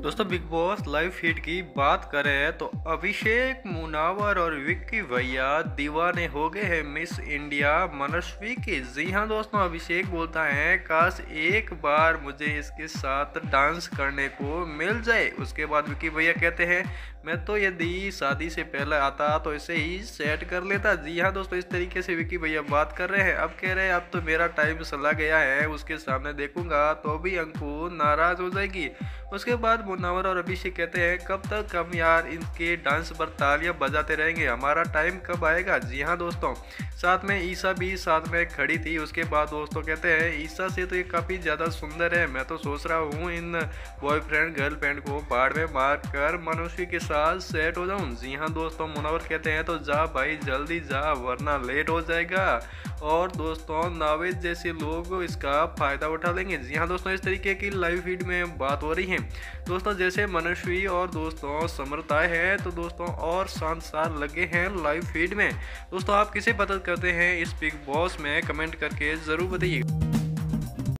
दोस्तों big boss live feed की बात करें तो अभिषेक मुनावर और विक्की भैया दीवाने हो गए हैं मिस इंडिया मनस्वी के। जी हाँ दोस्तों, अभिषेक बोलता है, काश एक बार मुझे इसके साथ डांस करने को मिल जाए। उसके बाद विक्की भैया कहते हैं, मैं तो यदि शादी से पहले आता तो इसे ही सेट कर लेता। जी हाँ दोस्तों, इस तरीके से विक्की भैया बात कर रहे हैं। अब कह रहे हैं, अब तो मेरा टाइम चला गया है, उसके सामने देखूँगा तो भी अंकु नाराज़ हो जाएगी। उसके बाद मुनावर और अभिषेक कहते हैं, कब तक हम यार इनके डांस पर तालियाँ बजाते रहेंगे? हमारा टाइम कब आएगा? जी हाँ दोस्तों। साथ में ईसा भी साथ में खड़ी थी। उसके बाद दोस्तों कहते हैं, ईसा से तो ये काफ़ी ज़्यादा सुंदर है। मैं तो सोच रहा हूँ इन बॉयफ्रेंड गर्लफ्रेंड को बाढ़ में मार कर मनुष्य के साथ सेट हो जाऊँ। जी हाँ दोस्तों मुनावर कहते हैं तो जा भाई, जल्दी जा, वरना लेट हो जाएगा। और दोस्तों, नावेद जैसे लोग इसका फ़ायदा उठा लेंगे। जी हाँ दोस्तों, इस तरीके की लाइव फ़ीड में बात हो रही है। दोस्तों, जैसे मनस्वी और दोस्तों समर्थ आए है तो दोस्तों, और संसार लगे हैं लाइव फ़ीड में। दोस्तों, आप किसे पसंद करते हैं इस बिग बॉस में? कमेंट करके ज़रूर बताइए